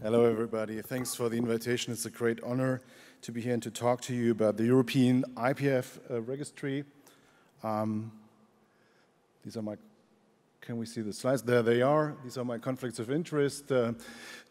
Hello, everybody. Thanks for the invitation. It's a great honor to be here and to talk to you about the European IPF uh, registry. Um, these are my, can we see the slides? There they are. These are my conflicts of interest. Uh,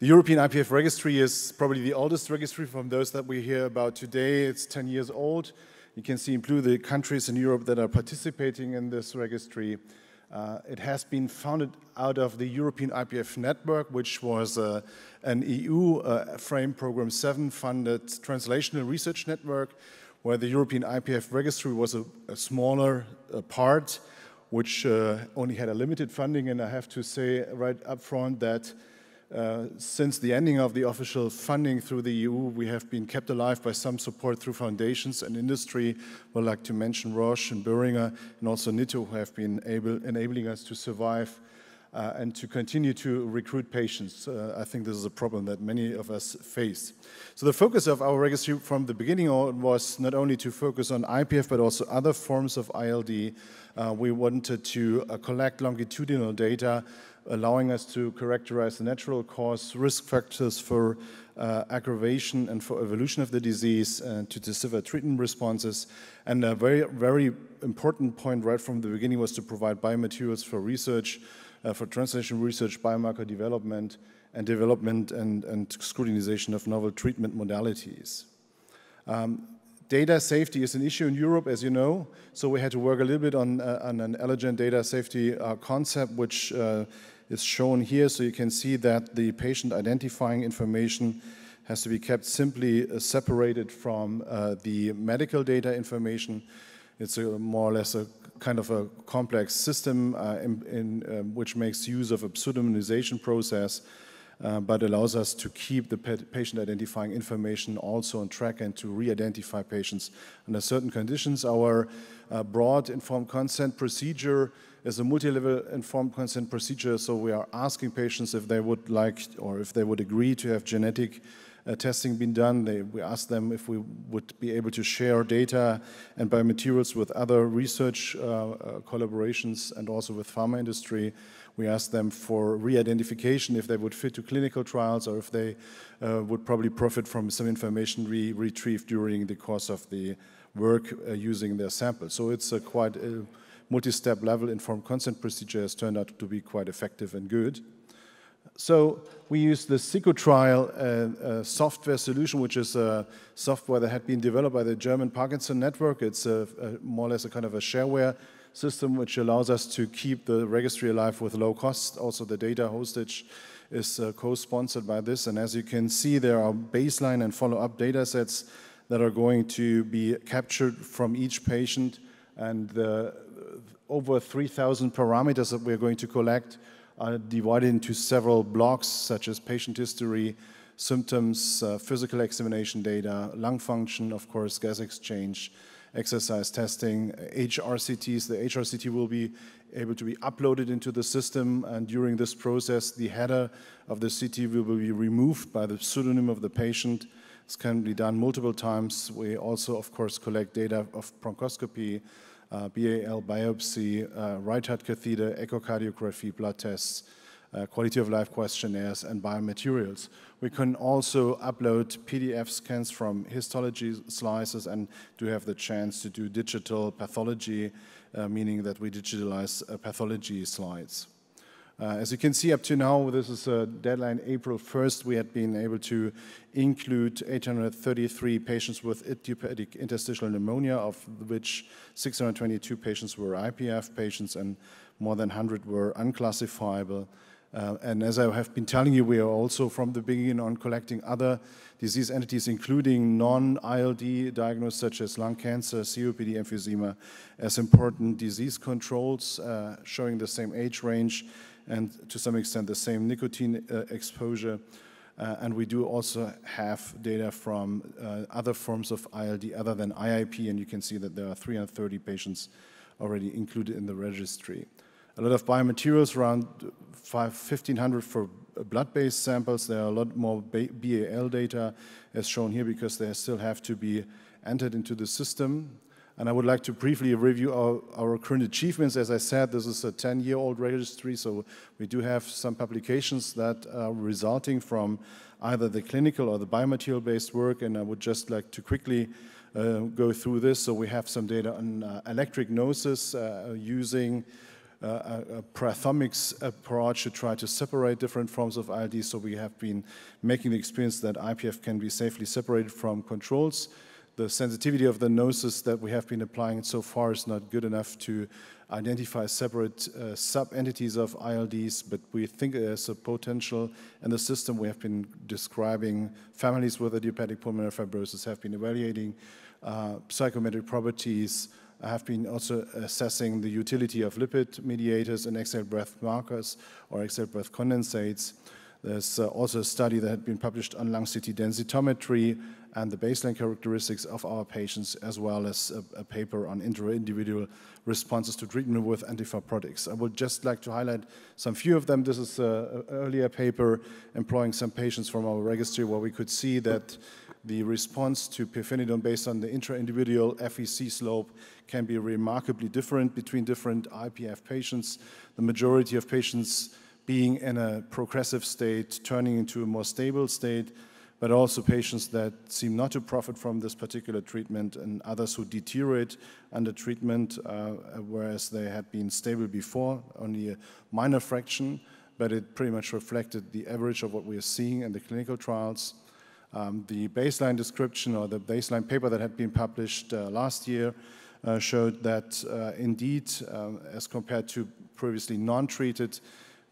the European IPF registry is probably the oldest registry from those that we hear about today. It's 10 years old. You can see in blue the countries in Europe that are participating in this registry. Uh, it has been founded out of the European IPF network, which was uh, an EU uh, frame program 7 funded translational research network, where the European IPF registry was a, a smaller uh, part, which uh, only had a limited funding. And I have to say right up front that uh, since the ending of the official funding through the EU, we have been kept alive by some support through foundations and industry. I'd like to mention Roche and Boehringer and also NITO who have been able, enabling us to survive uh, and to continue to recruit patients. Uh, I think this is a problem that many of us face. So the focus of our registry from the beginning on was not only to focus on IPF, but also other forms of ILD. Uh, we wanted to uh, collect longitudinal data allowing us to characterize the natural cause, risk factors for uh, aggravation and for evolution of the disease, uh, to decipher treatment responses. And a very, very important point right from the beginning was to provide biomaterials for research, for translation research, biomarker development, and development and, and scrutinization of novel treatment modalities. Um, data safety is an issue in Europe, as you know, so we had to work a little bit on, uh, on an elegant data safety uh, concept, which uh, is shown here. So you can see that the patient identifying information has to be kept simply uh, separated from uh, the medical data information. It's a, more or less a kind of a complex system uh, in, in um, which makes use of a pseudonymization process, uh, but allows us to keep the patient identifying information also on track and to re-identify patients under certain conditions. Our uh, broad informed consent procedure is a multi-level informed consent procedure, so we are asking patients if they would like or if they would agree to have genetic testing been done. They, we asked them if we would be able to share data and biomaterials with other research uh, uh, collaborations and also with pharma industry. We asked them for re-identification if they would fit to clinical trials or if they uh, would probably profit from some information we retrieved during the course of the work uh, using their sample. So it's a quite uh, multi-step level informed consent procedure has turned out to be quite effective and good. So we used the secuTrial uh, uh, software solution, which is a software that had been developed by the German Parkinson Network. It's a, a, more or less a kind of a shareware system which allows us to keep the registry alive with low cost. Also the data hostage is uh, co-sponsored by this. And as you can see, there are baseline and follow-up data sets that are going to be captured from each patient and the over 3,000 parameters that we're going to collect are divided into several blocks, such as patient history, symptoms, uh, physical examination data, lung function, of course, gas exchange, exercise testing, HRCTs. The HRCT will be able to be uploaded into the system, and during this process, the header of the CT will be removed by the pseudonym of the patient. This can be done multiple times. We also, of course, collect data of bronchoscopy, uh, BAL biopsy, uh, right heart catheter, echocardiography, blood tests, uh, quality of life questionnaires, and biomaterials. We can also upload PDF scans from histology slices and do have the chance to do digital pathology, uh, meaning that we digitalize uh, pathology slides. Uh, as you can see up to now, this is a deadline April 1st. We had been able to include 833 patients with idiopathic interstitial pneumonia, of which 622 patients were IPF patients and more than 100 were unclassifiable. Uh, and as I have been telling you, we are also from the beginning on collecting other disease entities, including non-ILD diagnosed such as lung cancer, COPD, emphysema, as important disease controls, uh, showing the same age range and to some extent the same nicotine uh, exposure. Uh, and we do also have data from uh, other forms of ILD other than IIP, and you can see that there are 330 patients already included in the registry. A lot of biomaterials, around 1,500 for blood-based samples. There are a lot more BAL data as shown here because they still have to be entered into the system. And I would like to briefly review our, our current achievements. As I said, this is a 10-year-old registry, so we do have some publications that are resulting from either the clinical or the biomaterial-based work, and I would just like to quickly uh, go through this. So we have some data on uh, electric gnosis uh, using uh, a, a proteomics approach to try to separate different forms of ILD. So we have been making the experience that IPF can be safely separated from controls the sensitivity of the gnosis that we have been applying so far is not good enough to identify separate uh, sub-entities of ILDs, but we think there's a potential in the system. We have been describing families with idiopathic pulmonary fibrosis, have been evaluating uh, psychometric properties, have been also assessing the utility of lipid mediators and exhaled breath markers or exhaled breath condensates. There's uh, also a study that had been published on lung CT densitometry and the baseline characteristics of our patients, as well as a, a paper on inter-individual responses to treatment with antifibrotics. I would just like to highlight some few of them. This is an earlier paper employing some patients from our registry where we could see that the response to pirfenidone based on the intra-individual FVC slope can be remarkably different between different IPF patients. The majority of patients being in a progressive state, turning into a more stable state, but also patients that seem not to profit from this particular treatment and others who deteriorate under treatment, uh, whereas they had been stable before, only a minor fraction, but it pretty much reflected the average of what we are seeing in the clinical trials. Um, the baseline description or the baseline paper that had been published uh, last year uh, showed that uh, indeed, um, as compared to previously non-treated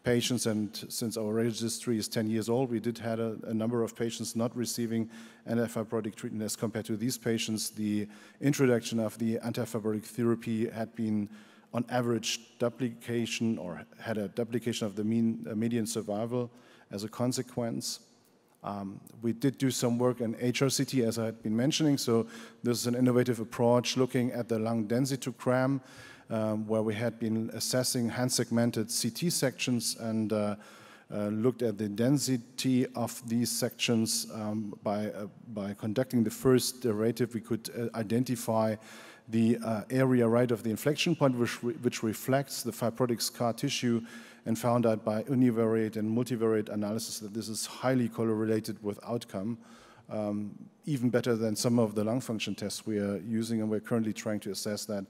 patients, and since our registry is 10 years old, we did have a, a number of patients not receiving antifibrotic treatment as compared to these patients. The introduction of the antifibrotic therapy had been on average duplication or had a duplication of the mean, uh, median survival as a consequence. Um, we did do some work in HRCT, as I had been mentioning. So this is an innovative approach looking at the lung densitogram um, where we had been assessing hand-segmented CT sections and uh, uh, looked at the density of these sections um, by, uh, by conducting the first derivative, we could uh, identify the uh, area right of the inflection point, which, re which reflects the fibrotic scar tissue, and found out by univariate and multivariate analysis that this is highly correlated with outcome, um, even better than some of the lung function tests we are using, and we're currently trying to assess that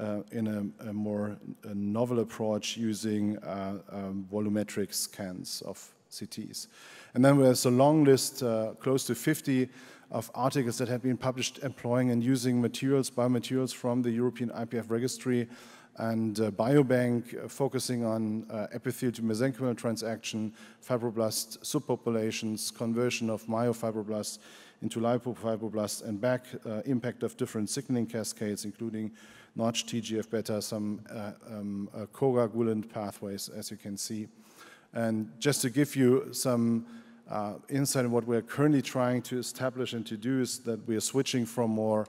uh, in a, a more a novel approach using uh, um, volumetric scans of CTs. And then there's a long list, uh, close to 50, of articles that have been published employing and using materials, biomaterials from the European IPF registry and uh, biobank uh, focusing on uh, epithelial to mesenchymal transition, fibroblast subpopulations, conversion of myofibroblasts into lipofibroblasts and back, impact of different signaling cascades, including Notch, TGF-beta, some uh, um, uh, coagulant pathways, as you can see. And just to give you some uh, insight on what we're currently trying to establish and to do is that we are switching from more,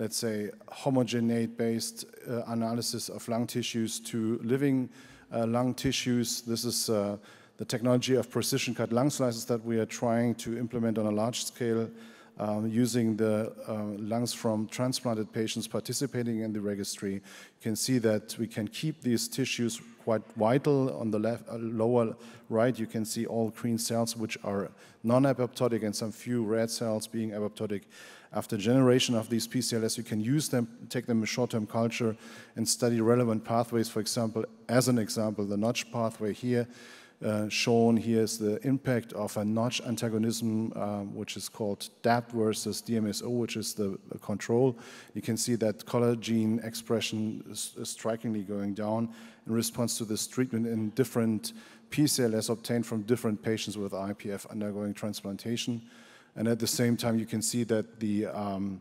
let's say, homogenate-based uh, analysis of lung tissues to living uh, lung tissues. This is uh, the technology of precision-cut lung slices that we are trying to implement on a large scale um, using the uh, lungs from transplanted patients participating in the registry. You can see that we can keep these tissues quite vital. On the left, uh, lower right, you can see all green cells which are non-apoptotic and some few red cells being apoptotic. After generation of these PCLS, you can use them, take them in short-term culture and study relevant pathways. For example, as an example, the notch pathway here uh, shown here is the impact of a notch antagonism, um, which is called DAPT versus DMSO, which is the, control. You can see that collagen expression is strikingly going down in response to this treatment in different PCLS obtained from different patients with IPF undergoing transplantation. And at the same time, you can see that the um,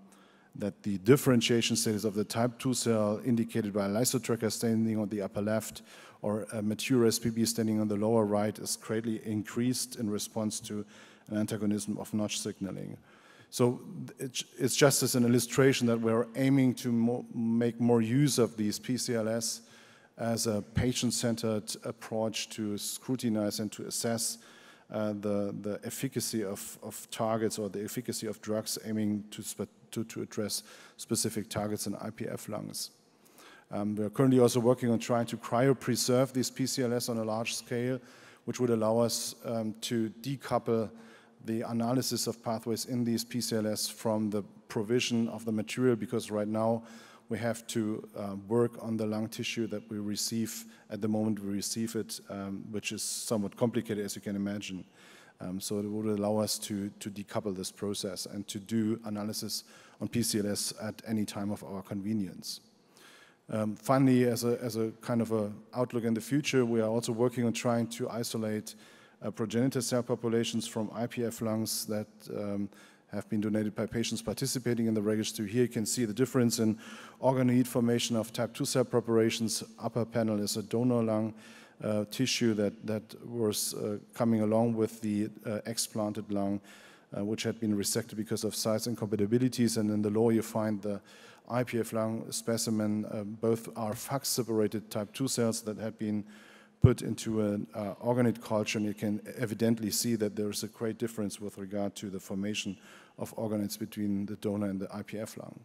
that the differentiation status of the type 2 cell indicated by a lysotracker standing on the upper left or a mature SPB standing on the lower right is greatly increased in response to an antagonism of notch signaling. So it's just as an illustration that we're aiming to mo make more use of these PCLS as a patient-centered approach to scrutinize and to assess uh, the, the efficacy of, of targets or the efficacy of drugs aiming to, to, to address specific targets in IPF lungs. Um, we're currently also working on trying to cryopreserve these PCLS on a large scale, which would allow us um, to decouple the analysis of pathways in these PCLS from the provision of the material because right now we have to uh, work on the lung tissue that we receive at the moment we receive it, um, which is somewhat complicated as you can imagine. Um, so it would allow us to, to decouple this process and to do analysis on PCLS at any time of our convenience. Um, finally, as a, as a kind of a outlook in the future, we are also working on trying to isolate uh, progenitor cell populations from IPF lungs that um, have been donated by patients participating in the registry. Here you can see the difference in organoid formation of type 2 cell preparations. Upper panel is a donor lung uh, tissue that, that was uh, coming along with the uh, explanted lung, uh, which had been resected because of size incompatibilities. And in the lower you find the IPF lung specimen. Uh, both are FACS separated type 2 cells that had been put into an uh, culture, and you can evidently see that there's a great difference with regard to the formation of organoids between the donor and the IPF lung.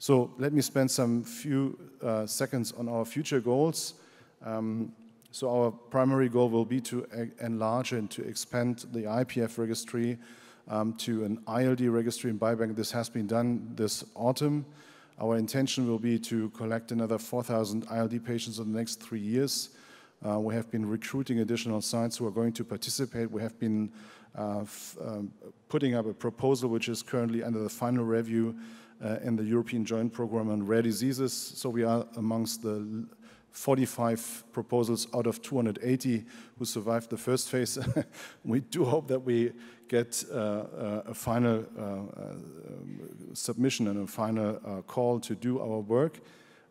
So let me spend some few uh, seconds on our future goals. Um, so our primary goal will be to enlarge and to expand the IPF registry um, to an ILD registry in biobank. This has been done this autumn. Our intention will be to collect another 4,000 ILD patients in the next three years. Uh, we have been recruiting additional sites who are going to participate. We have been uh, um, putting up a proposal which is currently under the final review uh, in the European Joint Program on Rare Diseases. So we are amongst the 45 proposals out of 280 who survived the first phase. we do hope that we get uh, a final uh, uh, submission and a final call to do our work.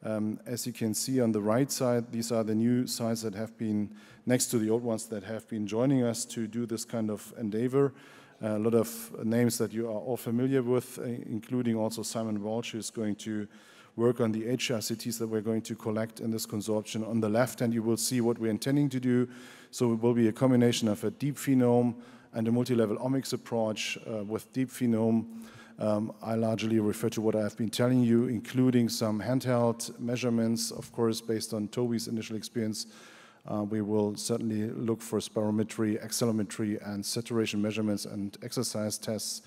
Um, as you can see on the right side, these are the new sites that have been next to the old ones that have been joining us to do this kind of endeavor. Uh, a lot of names that you are all familiar with, uh, including also Simon Walsh, who is going to work on the HRCTs that we're going to collect in this consortium. On the left hand, you will see what we're intending to do. So it will be a combination of a deep phenome and a multi-level omics approach uh, with deep phenome um, I largely refer to what I have been telling you, including some handheld measurements, of course, based on Toby's initial experience. Uh, we will certainly look for spirometry, accelerometry, and saturation measurements and exercise tests.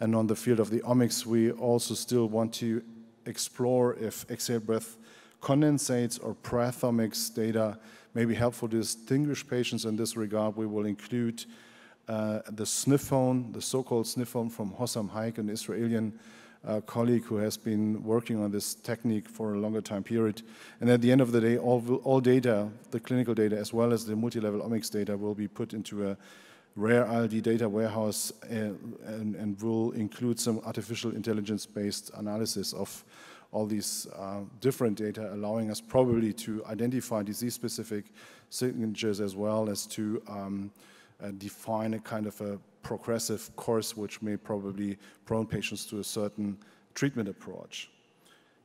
And on the field of the omics, we also still want to explore if exhale breath condensates or omics data may be helpful to distinguish patients in this regard. We will include uh, the SniffPhone, the so-called SniffPhone from Hossam Haick, an Israeli uh, colleague who has been working on this technique for a longer time period. And at the end of the day, all, all data, the clinical data as well as the multi-level omics data will be put into a rare ILD data warehouse uh, and, and, will include some artificial intelligence-based analysis of all these uh, different data, allowing us probably to identify disease-specific signatures as well as to um, define a kind of a progressive course which may probably prone patients to a certain treatment approach.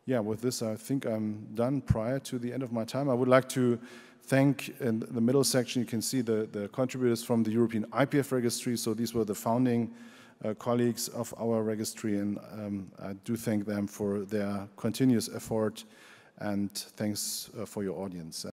Yeah, with this, I think I'm done prior to the end of my time. I would like to thank, in the middle section, you can see the, the contributors from the European IPF registry. So these were the founding uh, colleagues of our registry, and um, I do thank them for their continuous effort, and thanks uh, for your audience.